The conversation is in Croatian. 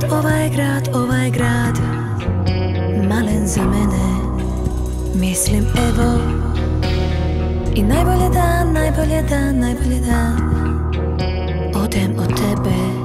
grad, ovaj grad, ovaj grad. Malen za mene Mislim evo I najbolje dan, najbolje dan, najbolje dan. Odem od tebe.